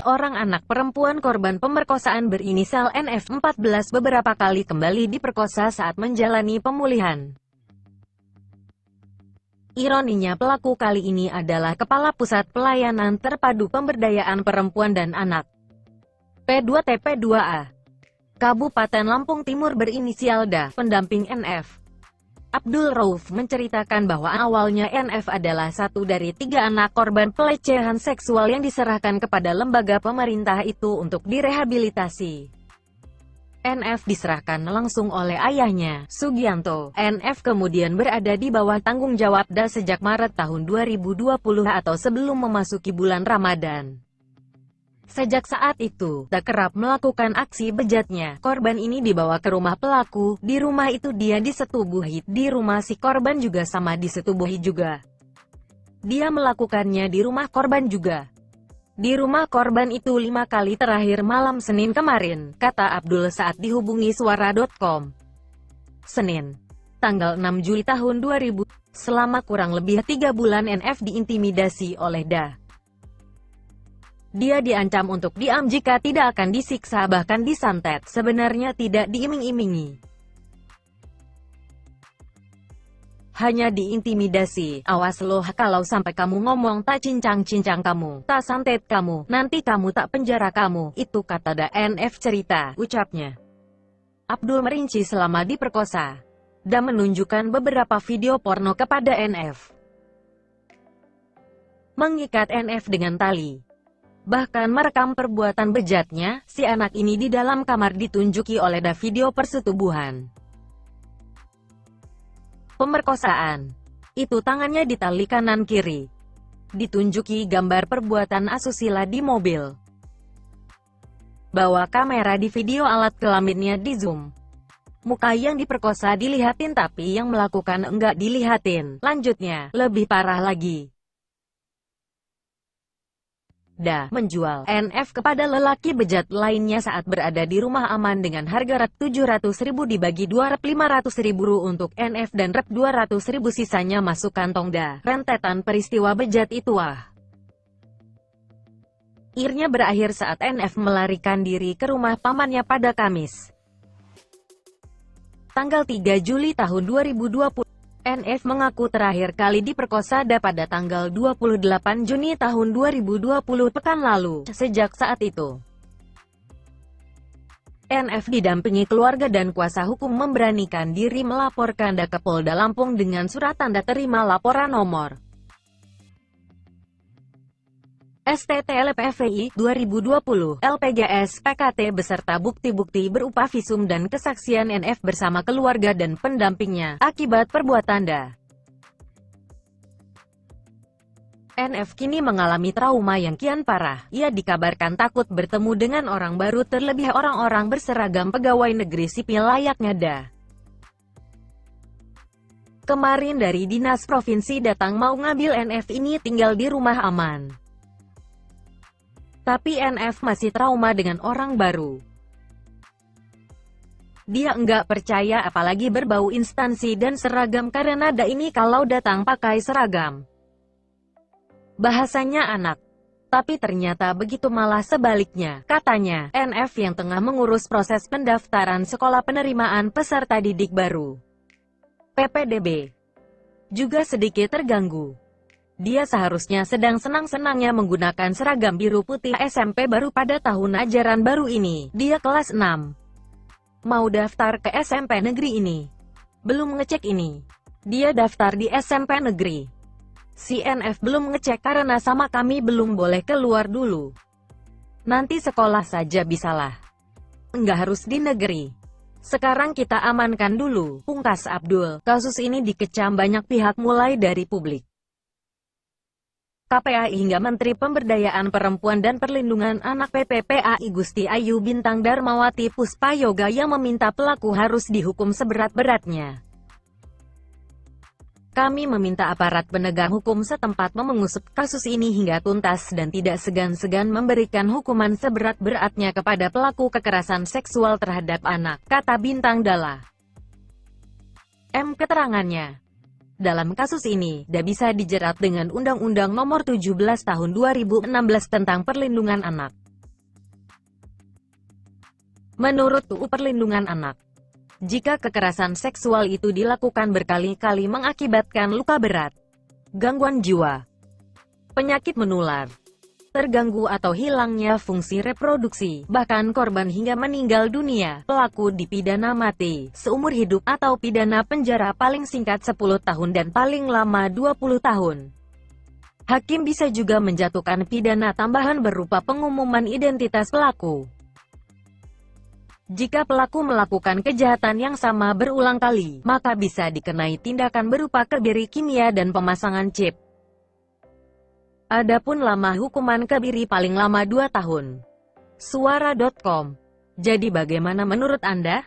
Mantan korban pemerkosaan berinisial NF14 beberapa kali kembali diperkosa saat menjalani pemulihan. Ironinya pelaku kali ini adalah Kepala Pusat Pelayanan Terpadu Pemberdayaan Perempuan dan Anak. P2TP2A. Kabupaten Lampung Timur berinisial DA, pendamping NF. Abdul Rauf menceritakan bahwa awalnya NF adalah satu dari tiga anak korban pelecehan seksual yang diserahkan kepada lembaga pemerintah itu untuk direhabilitasi. NF diserahkan langsung oleh ayahnya, Sugianto. NF kemudian berada di bawah tanggung jawab DA sejak Maret tahun 2020 atau sebelum memasuki bulan Ramadan. Sejak saat itu, tak kerap melakukan aksi bejatnya. Korban ini dibawa ke rumah pelaku. Di rumah itu dia disetubuhi. Di rumah si korban juga sama disetubuhi juga. Dia melakukannya di rumah korban juga. Di rumah korban itu lima kali terakhir malam Senin kemarin, kata Abdul saat dihubungi suara.com. Senin, tanggal 6 Juli tahun 2000, selama kurang lebih tiga bulan NF diintimidasi oleh DA. Dia diancam untuk diam jika tidak akan disiksa bahkan disantet, sebenarnya tidak diiming-imingi. Hanya diintimidasi, awas loh kalau sampai kamu ngomong tak cincang-cincang kamu, tak santet kamu, nanti kamu tak penjara kamu, itu kata NF cerita, ucapnya. Abdul merinci selama diperkosa dan menunjukkan beberapa video porno kepada NF. Mengikat NF dengan tali bahkan merekam perbuatan bejatnya, si anak ini di dalam kamar ditunjuki oleh da video persetubuhan. Pemerkosaan. Itu tangannya di tali kanan kiri. Ditunjuki gambar perbuatan asusila di mobil. Bawa kamera di video alat kelaminnya di zoom. Muka yang diperkosa dilihatin tapi yang melakukan enggak dilihatin. Lanjutnya, lebih parah lagi. Da menjual NF kepada lelaki bejat lainnya saat berada di rumah aman dengan harga rep 700 ribu dibagi 2 rep 500 ribu untuk NF dan rep 200 ribu sisanya masuk kantong Da. Rentetan peristiwa bejat itu ah. Irnya berakhir saat NF melarikan diri ke rumah pamannya pada Kamis. Tanggal 3 Juli tahun 2020. NF mengaku terakhir kali diperkosa pada tanggal 28 Juni tahun 2020 pekan lalu. Sejak saat itu, NF didampingi keluarga dan kuasa hukum memberanikan diri melaporkan ke Polda Lampung dengan surat tanda terima laporan nomor STTLPFI 2020 LPGS PKT beserta bukti-bukti berupa visum dan kesaksian NF bersama keluarga dan pendampingnya akibat perbuatan Da. NF kini mengalami trauma yang kian parah. Ia dikabarkan takut bertemu dengan orang baru terlebih orang-orang berseragam pegawai negeri sipil layaknya Da. Kemarin dari Dinas Provinsi datang mau ngambil NF ini tinggal di rumah aman. Tapi NF masih trauma dengan orang baru. Dia enggak percaya apalagi berbau instansi dan seragam karena ada ini kalau datang pakai seragam. Bahasanya anak. Tapi ternyata begitu malah sebaliknya, katanya, NF yang tengah mengurus proses pendaftaran sekolah penerimaan peserta didik baru. PPDB. Juga sedikit terganggu. Dia seharusnya sedang senang-senangnya menggunakan seragam biru putih SMP baru pada tahun ajaran baru ini. Dia kelas 6. Mau daftar ke SMP negeri ini. Belum ngecek ini. Dia daftar di SMP negeri. CNF belum ngecek karena sama kami belum boleh keluar dulu. Nanti sekolah saja bisalah. Enggak harus di negeri. Sekarang kita amankan dulu, pungkas Abdul. Kasus ini dikecam banyak pihak mulai dari publik. KPAI hingga Menteri Pemberdayaan Perempuan dan Perlindungan Anak PPPAI Gusti Ayu Bintang Darmawati Puspa Yoga yang meminta pelaku harus dihukum seberat-beratnya. Kami meminta aparat penegak hukum setempat mengusut kasus ini hingga tuntas dan tidak segan-segan memberikan hukuman seberat-beratnya kepada pelaku kekerasan seksual terhadap anak, kata Bintang Dala. M. Keterangannya dalam kasus ini, tidak bisa dijerat dengan Undang-Undang Nomor 17 Tahun 2016 tentang Perlindungan Anak. Menurut UU Perlindungan Anak, jika kekerasan seksual itu dilakukan berkali-kali mengakibatkan luka berat, gangguan jiwa, penyakit menular, terganggu atau hilangnya fungsi reproduksi, bahkan korban hingga meninggal dunia, pelaku dipidana mati, seumur hidup atau pidana penjara paling singkat 10 tahun dan paling lama 20 tahun. Hakim bisa juga menjatuhkan pidana tambahan berupa pengumuman identitas pelaku. Jika pelaku melakukan kejahatan yang sama berulang kali, maka bisa dikenai tindakan berupa kebiri kimia dan pemasangan chip. Adapun lama hukuman kebiri paling lama 2 tahun. Suara.com. Jadi bagaimana menurut Anda?